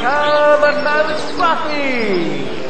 Come, a Travis Fluffy!